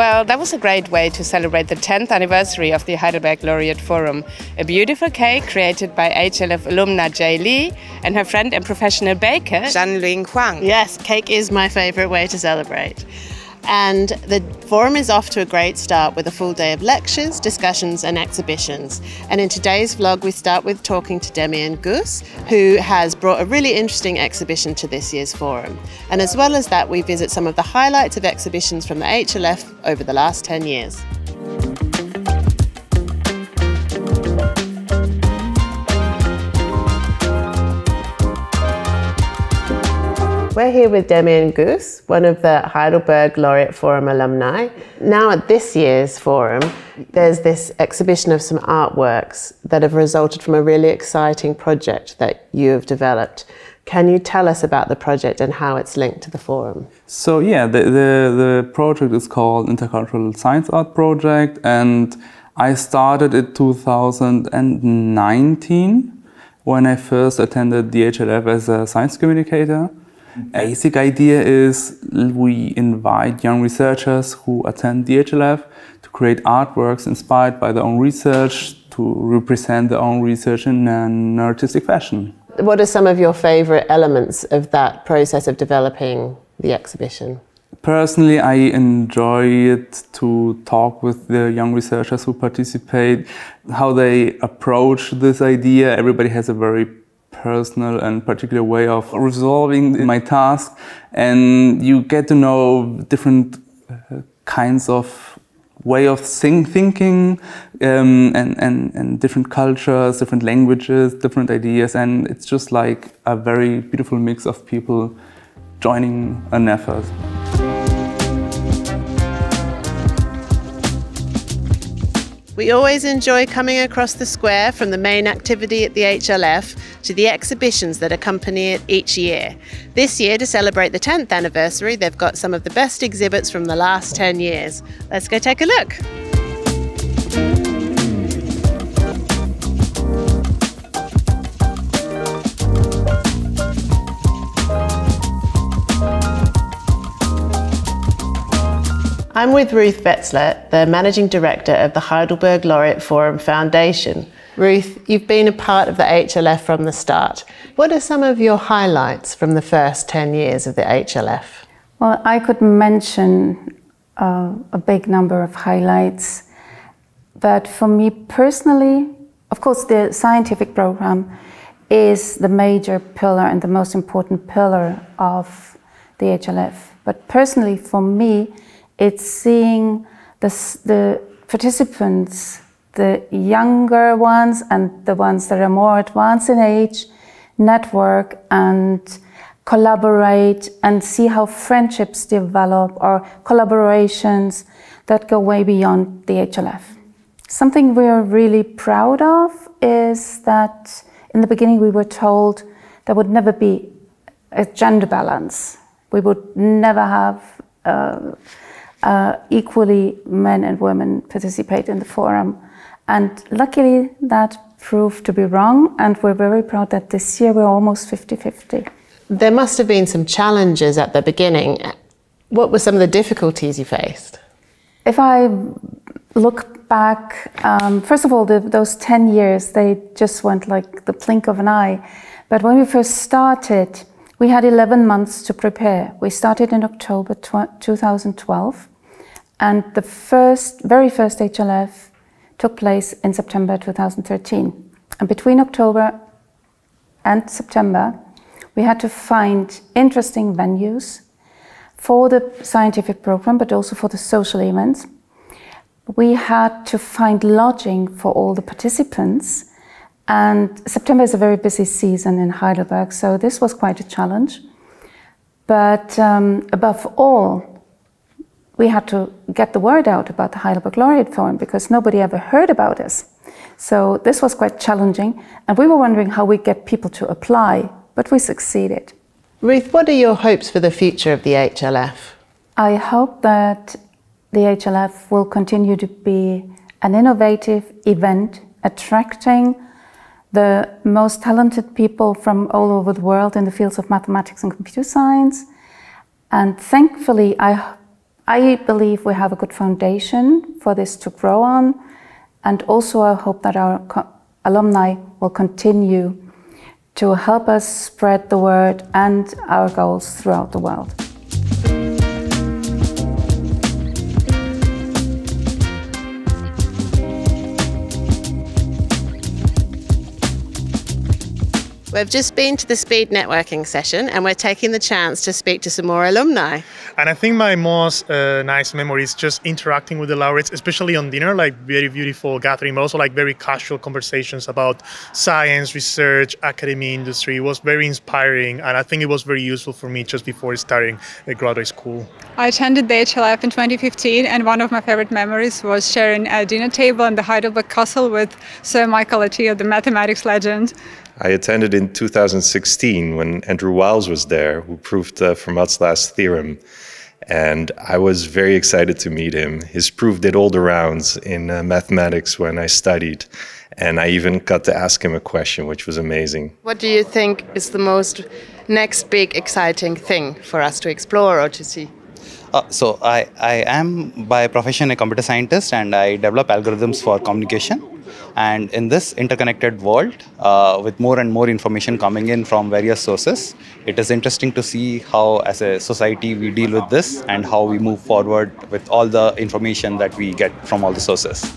Well, that was a great way to celebrate the 10th anniversary of the Heidelberg Laureate Forum. A beautiful cake created by HLF alumna Jie Li and her friend and professional baker, Jianlin Huang. Yes, cake is my favourite way to celebrate. And the forum is off to a great start with a full day of lectures, discussions, and exhibitions. And in today's vlog, we start with talking to Demian Goos, who has brought a really interesting exhibition to this year's forum. And as well as that, we visit some of the highlights of exhibitions from the HLF over the last 10 years. We're here with Demian Goos, one of the Heidelberg Laureate Forum alumni. Now, at this year's forum, there's this exhibition of some artworks that have resulted from a really exciting project that you have developed. Can you tell us about the project and how it's linked to the forum? So, yeah, the, the, the project is called Intercultural Science Art Project, and I started it 2019 when I first attended the HLF as a science communicator. Basic idea is we invite young researchers who attend the HLF to create artworks inspired by their own research to represent their own research in an artistic fashion. What are some of your favorite elements of that process of developing the exhibition? Personally, I enjoy it to talk with the young researchers who participate, how they approach this idea. Everybody has a very personal and particular way of resolving my task and you get to know different uh, kinds of way of think, thinking um, and, and, and different cultures, different languages, different ideas and it's just like a very beautiful mix of people joining an effort. We always enjoy coming across the square from the main activity at the HLF to the exhibitions that accompany it each year. This year, to celebrate the 10th anniversary, they've got some of the best exhibits from the last 10 years. Let's go take a look. I'm with Ruth Wetzlar, the Managing Director of the Heidelberg Laureate Forum Foundation. Ruth, you've been a part of the HLF from the start. What are some of your highlights from the first 10 years of the HLF? Well, I could mention uh, a big number of highlights, but for me personally, of course, the scientific program is the major pillar and the most important pillar of the HLF. But personally, for me, it's seeing the, the participants, the younger ones and the ones that are more advanced in age, network and collaborate and see how friendships develop or collaborations that go way beyond the HLF. Something we're really proud of is that in the beginning we were told there would never be a gender balance. We would never have uh, uh, equally men and women participate in the forum. And luckily that proved to be wrong and we're very proud that this year we're almost 50-50. There must have been some challenges at the beginning. What were some of the difficulties you faced? If I look back, um, first of all, the, those 10 years, they just went like the blink of an eye. But when we first started, we had 11 months to prepare. We started in October 2012 and the first, very first HLF took place in September 2013. And between October and September, we had to find interesting venues for the scientific program, but also for the social events. We had to find lodging for all the participants. And September is a very busy season in Heidelberg, so this was quite a challenge. But um, above all, we had to get the word out about the Heidelberg Laureate Forum because nobody ever heard about us. So this was quite challenging, and we were wondering how we get people to apply, but we succeeded. Ruth, what are your hopes for the future of the HLF? I hope that the HLF will continue to be an innovative event attracting the most talented people from all over the world in the fields of mathematics and computer science. And thankfully, I I believe we have a good foundation for this to grow on, and also I hope that our alumni will continue to help us spread the word and our goals throughout the world. We've just been to the speed networking session and we're taking the chance to speak to some more alumni. And I think my most uh, nice memory is just interacting with the laureates, especially on dinner, like very beautiful gathering, but also like very casual conversations about science, research, academy, industry. It was very inspiring and I think it was very useful for me just before starting a graduate school. I attended the HLF in 2015 and one of my favorite memories was sharing a dinner table in the Heidelberg Castle with Sir Michael Atiyah, the mathematics legend. I attended in 2016 when Andrew Wiles was there, who proved uh, Fermat's last theorem. And I was very excited to meet him. His proof did all the rounds in uh, mathematics when I studied. And I even got to ask him a question, which was amazing. What do you think is the most next big exciting thing for us to explore or to see? Uh, so I, I am by profession a computer scientist and I develop algorithms for communication. And in this interconnected world, uh, with more and more information coming in from various sources, it is interesting to see how, as a society, we deal with this and how we move forward with all the information that we get from all the sources.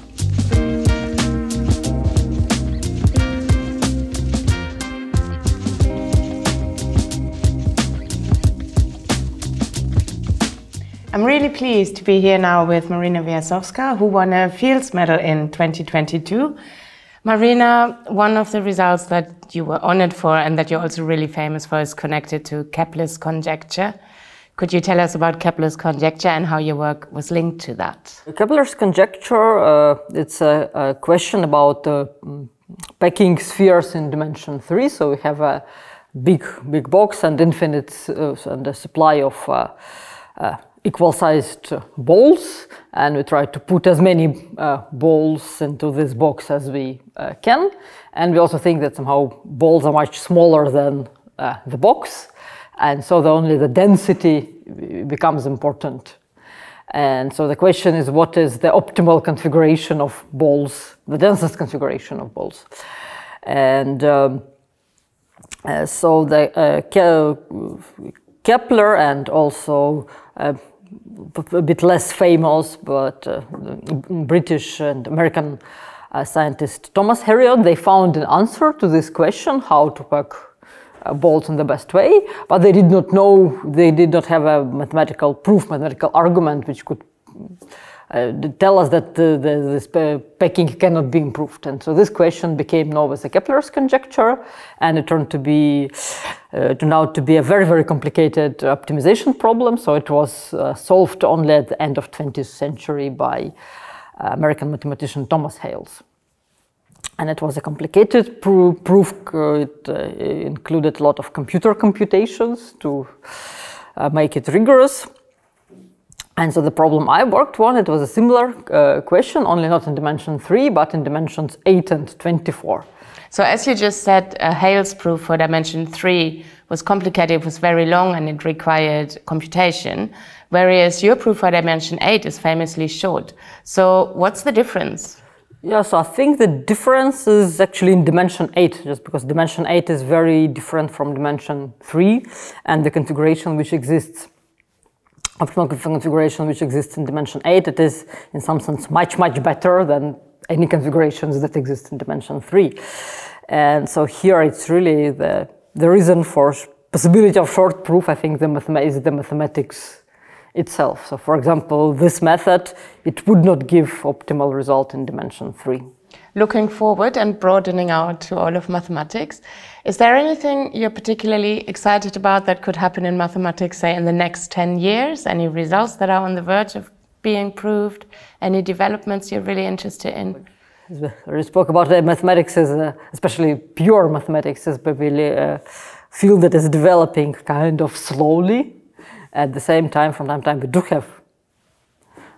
Pleased to be here now with Maryna Viazovska, who won a Fields Medal in 2022. Marina, one of the results that you were honored for and that you're also really famous for is connected to Kepler's conjecture. Could you tell us about Kepler's conjecture and how your work was linked to that? Kepler's conjecture, uh, it's a, a, question about uh, packing spheres in dimension three. So we have a big, big box and infinite uh, and a supply of uh, equal-sized balls and we try to put as many uh, balls into this box as we uh, can. And we also think that somehow balls are much smaller than uh, the box. And so the only the density becomes important. And so the question is what is the optimal configuration of balls the densest configuration of balls? And um, uh, so the uh, Kepler and also uh, a bit less famous, but uh, British and American uh, scientist Thomas Harriot, they found an answer to this question, how to pack uh, in the best way, but they did not know, they did not have a mathematical proof, mathematical argument which could tell us that the, this packing cannot be improved. And so this question became known as the Kepler's conjecture, and it turned to be uh, turned out to be a very very complicated optimization problem. So it was uh, solved only at the end of 20th century by uh, American mathematician Thomas Hales. And it was a complicated pro proof. Uh, it uh, included a lot of computer computations to make it rigorous. And so the problem I worked on, it was a similar uh, question, only not in dimension 3, but in dimensions 8 and 24. So as you just said, uh, Hales' proof for dimension 3 was complicated, it was very long, and it required computation, whereas your proof for dimension 8 is famously short. So what's the difference? Yeah, so I think the difference is actually in dimension 8, just because dimension 8 is very different from dimension 3, and the configuration which exists optimal configuration which exists in dimension 8, it is in some sense much, much better than any configurations that exist in dimension 3. And so here it's really the, the reason for possibility of short proof, I think, the is the mathematics itself. So for example, this method, it would not give optimal result in dimension 3 looking forward and broadening out to all of mathematics. Is there anything you're particularly excited about that could happen in mathematics, say, in the next 10 years? Any results that are on the verge of being proved? Any developments you're really interested in? We spoke about uh, mathematics as, uh, especially pure mathematics, as really a field that is developing kind of slowly. At the same time, from time to time, we do have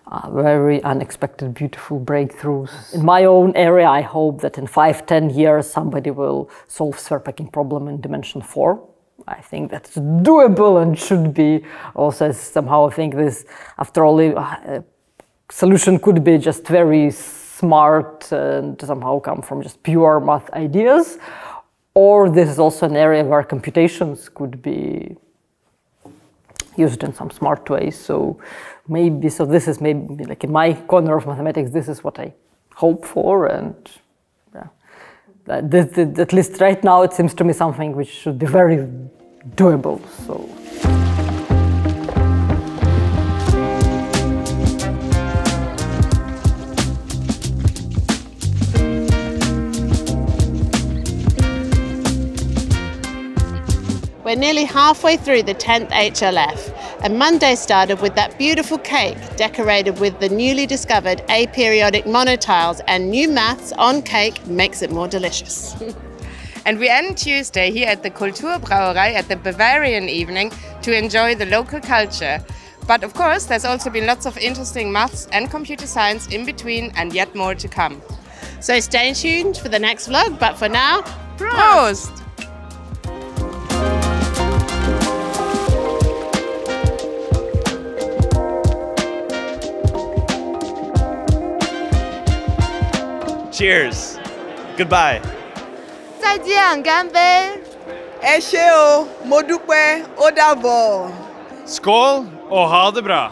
uh, very unexpected, beautiful breakthroughs. In my own area, I hope that in five, ten years, somebody will solve sphere packing problem in dimension four. I think that's doable and should be also somehow I think this after all uh, solution could be just very smart and somehow come from just pure math ideas or this is also an area where computations could be used in some smart ways so maybe so this is maybe like in my corner of mathematics this is what I hope for and yeah at least right now it seems to me something which should be very doable. So. Nearly halfway through the 10th HLF, and Monday started with that beautiful cake decorated with the newly discovered aperiodic monotiles, and new maths on cake makes it more delicious. And we end Tuesday here at the Kulturbrauerei at the Bavarian evening to enjoy the local culture. But of course, there's also been lots of interesting maths and computer science in between and yet more to come. So stay tuned for the next vlog, but for now, Prost! Cheers. Goodbye. 再见，干杯！ ẹ ṣé o mo dúpẹ́ ó dàbọ̀. Skål och ha det bra!